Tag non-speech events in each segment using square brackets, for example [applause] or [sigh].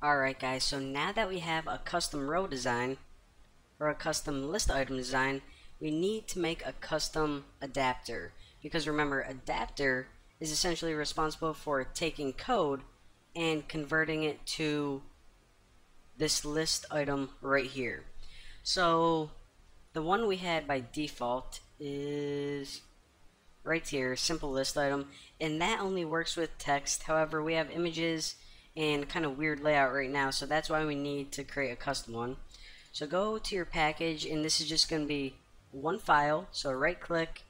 Alright guys, so now that we have a custom row design, or a custom list item design, we need to make a custom adapter. Because remember, adapter is essentially responsible for taking code and converting it to this list item right here. So, the one we had by default is right here, simple list item, and that only works with text. However, we have images and kind of weird layout right now so that's why we need to create a custom one. So go to your package and this is just going to be one file so right click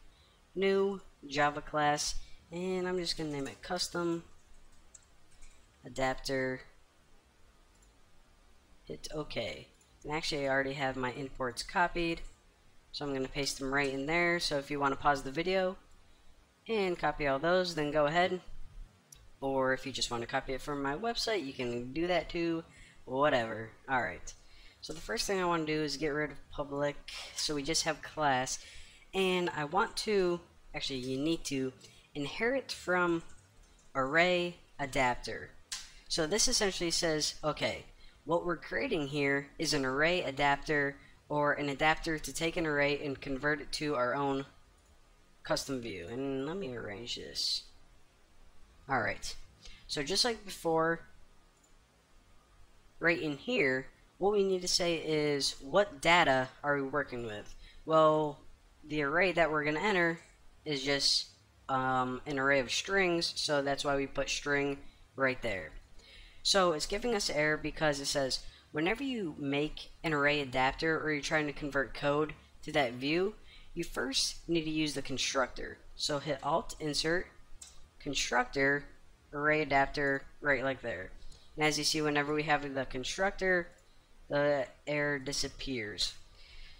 new Java class and I'm just going to name it custom adapter. Hit OK. And actually I already have my imports copied so I'm going to paste them right in there. So if you want to pause the video and copy all those then go ahead or if you just want to copy it from my website you can do that too whatever. Alright so the first thing I want to do is get rid of public. So we just have class. And I want to actually you need to inherit from array adapter. So this essentially says okay what we're creating here is an array adapter or an adapter to take an array and convert it to our own custom view. And let me arrange this Alright, so just like before, right in here, what we need to say is what data are we working with? Well, the array that we're going to enter is just um, an array of strings, so that's why we put string right there. So it's giving us error because it says whenever you make an array adapter or you're trying to convert code to that view, you first need to use the constructor. So hit Alt Insert constructor array adapter right like there. And as you see, whenever we have the constructor, the error disappears.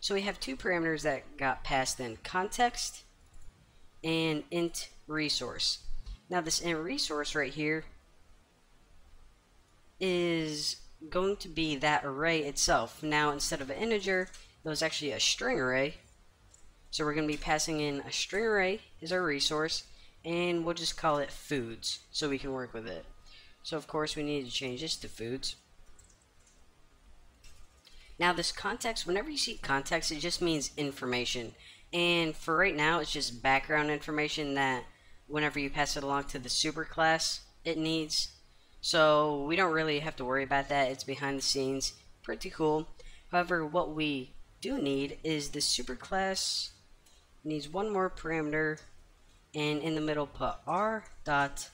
So we have two parameters that got passed in, context and int resource. Now this int resource right here is going to be that array itself. Now instead of an integer, it was actually a string array. So we're going to be passing in a string array is our resource and we'll just call it foods so we can work with it. So of course we need to change this to foods. Now this context, whenever you see context, it just means information. And for right now, it's just background information that whenever you pass it along to the superclass, it needs. So we don't really have to worry about that. It's behind the scenes. Pretty cool. However, what we do need is the superclass needs one more parameter and in the middle put r dot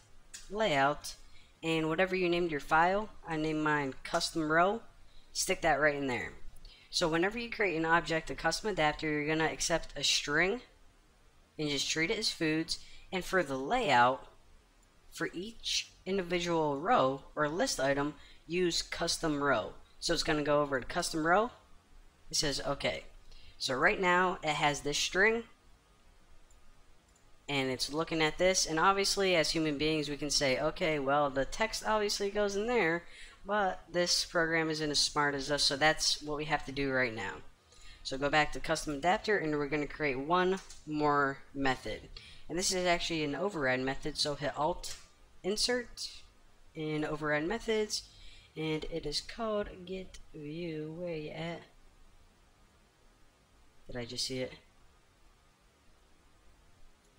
layout and whatever you named your file I named mine custom row stick that right in there. So whenever you create an object a custom adapter you're gonna accept a string and just treat it as foods and for the layout for each individual row or list item use custom row. So it's gonna go over to custom row. It says okay so right now it has this string and it's looking at this and obviously as human beings we can say okay well the text obviously goes in there but this program isn't as smart as us so that's what we have to do right now. So go back to custom adapter and we're going to create one more method. And this is actually an override method so hit alt insert in override methods and it is called get view where you at. Did I just see it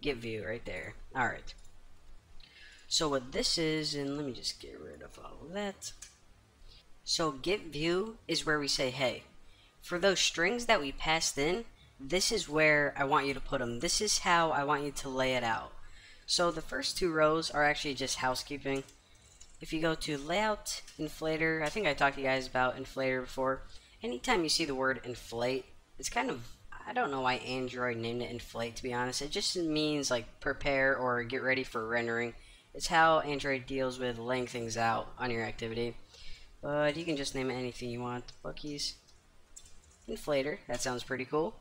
get view right there. Alright. So what this is, and let me just get rid of all of that. So get view is where we say, hey, for those strings that we passed in, this is where I want you to put them. This is how I want you to lay it out. So the first two rows are actually just housekeeping. If you go to layout, inflator, I think I talked to you guys about inflator before. Anytime you see the word inflate, it's kind of I don't know why Android named it inflate to be honest. It just means like prepare or get ready for rendering. It's how Android deals with laying things out on your activity. But you can just name it anything you want. Bucky's inflator. That sounds pretty cool.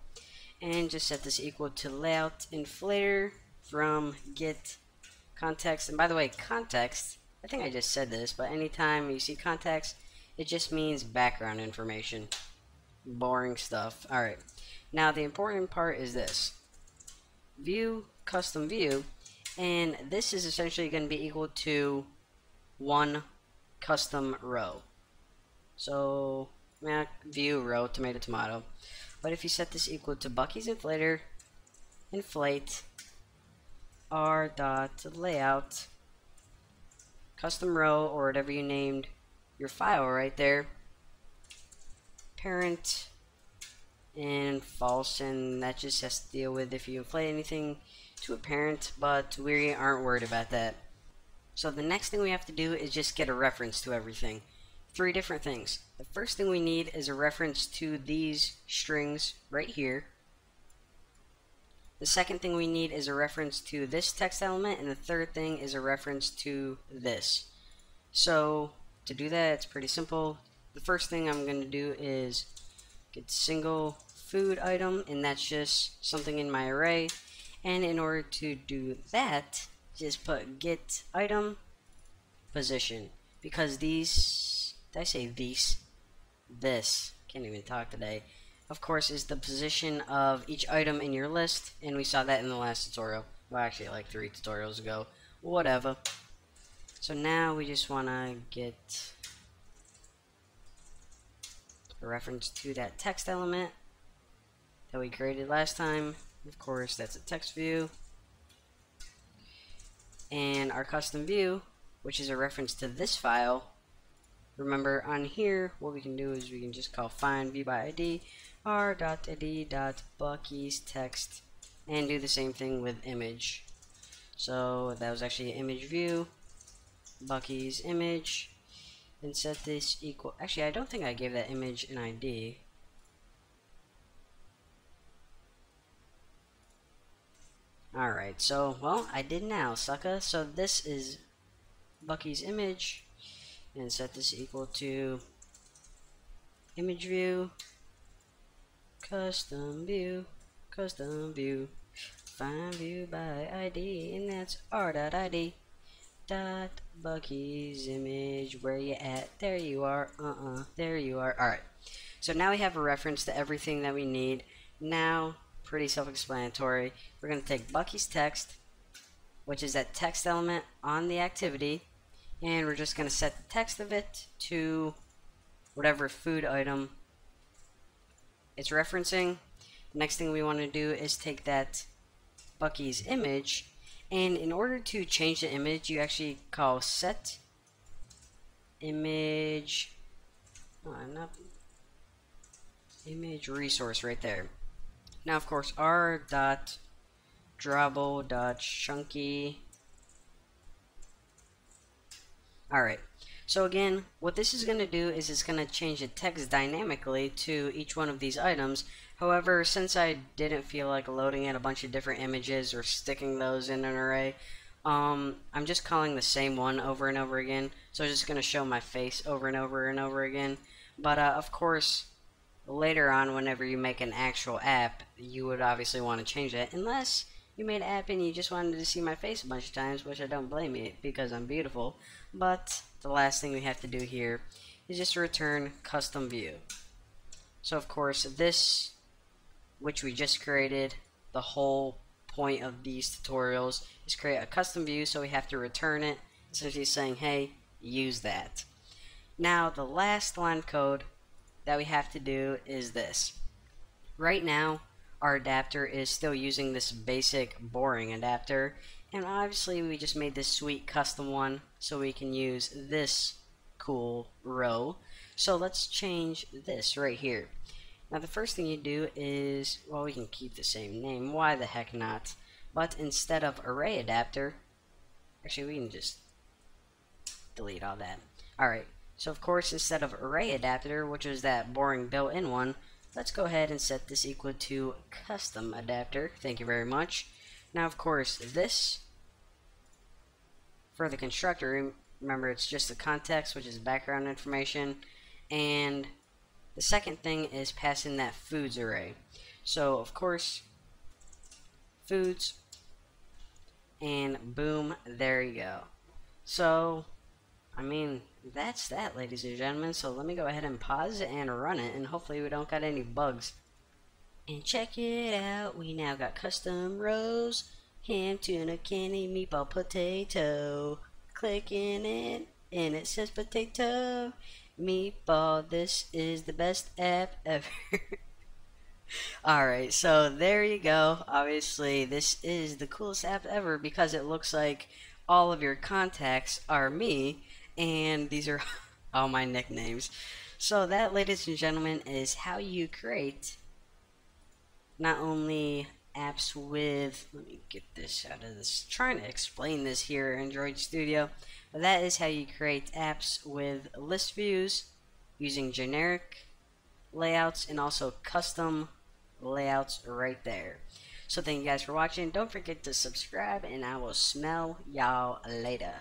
And just set this equal to layout inflator from get context. And by the way, context, I think I just said this, but anytime you see context, it just means background information. Boring stuff. Alright. Now the important part is this. View custom view and this is essentially going to be equal to one custom row. So, yeah, view, row, tomato, tomato. But if you set this equal to Bucky's inflator, inflate, r dot layout, custom row, or whatever you named your file right there, parent, and false, and that just has to deal with if you play anything to a parent, but we aren't worried about that. So the next thing we have to do is just get a reference to everything. Three different things. The first thing we need is a reference to these strings right here. The second thing we need is a reference to this text element, and the third thing is a reference to this. So to do that, it's pretty simple. The first thing I'm going to do is get single food item, and that's just something in my array. And in order to do that, just put get item position. Because these did I say these? This. Can't even talk today. Of course is the position of each item in your list and we saw that in the last tutorial. Well actually like three tutorials ago. Whatever. So now we just want to get a reference to that text element that we created last time of course that's a text view and our custom view, which is a reference to this file. Remember on here, what we can do is we can just call find view by ID r.id.bucky's text and do the same thing with image. So that was actually an image view, Bucky's image, and set this equal. Actually, I don't think I gave that image an ID. Alright, so, well, I did now, sucker. So this is Bucky's image, and set this equal to image view, custom view, custom view, find view by ID, and that's r.id dot Bucky's image, where you at? There you are, uh-uh, there you are. Alright, so now we have a reference to everything that we need. Now, pretty self-explanatory. We're going to take Bucky's text, which is that text element on the activity, and we're just going to set the text of it to whatever food item it's referencing. Next thing we want to do is take that Bucky's image, and in order to change the image, you actually call set image, oh, not image resource right there. Now, of course, r dot drawable dot chunky. Alright, so again, what this is going to do is it's going to change the text dynamically to each one of these items. However, since I didn't feel like loading in a bunch of different images or sticking those in an array, um, I'm just calling the same one over and over again. So I'm just going to show my face over and over and over again. But uh, of course, later on whenever you make an actual app you would obviously want to change that unless you made an app and you just wanted to see my face a bunch of times which I don't blame you because I'm beautiful but the last thing we have to do here is just return custom view. So of course this which we just created the whole point of these tutorials is create a custom view so we have to return it. Essentially saying hey use that. Now the last line code that we have to do is this. Right now, our adapter is still using this basic boring adapter, and obviously we just made this sweet custom one so we can use this cool row. So let's change this right here. Now the first thing you do is, well we can keep the same name, why the heck not? But instead of array adapter, actually we can just delete all that. Alright, so of course, instead of array adapter, which is that boring built-in one, let's go ahead and set this equal to custom adapter. Thank you very much. Now, of course, this for the constructor, remember it's just the context, which is background information, and the second thing is passing that foods array. So, of course, foods, and boom, there you go. So, I mean, that's that, ladies and gentlemen. So let me go ahead and pause and run it, and hopefully we don't got any bugs. And check it out, we now got custom rows, ham, tuna, candy, meatball, potato. Clicking it, and it says potato. Meatball, this is the best app ever. [laughs] Alright, so there you go. Obviously, this is the coolest app ever because it looks like all of your contacts are me, and these are [laughs] all my nicknames. So that, ladies and gentlemen, is how you create not only apps with, let me get this out of this, trying to explain this here in Android Studio, but that is how you create apps with list views using generic layouts and also custom layouts right there. So thank you guys for watching. Don't forget to subscribe and I will smell y'all later.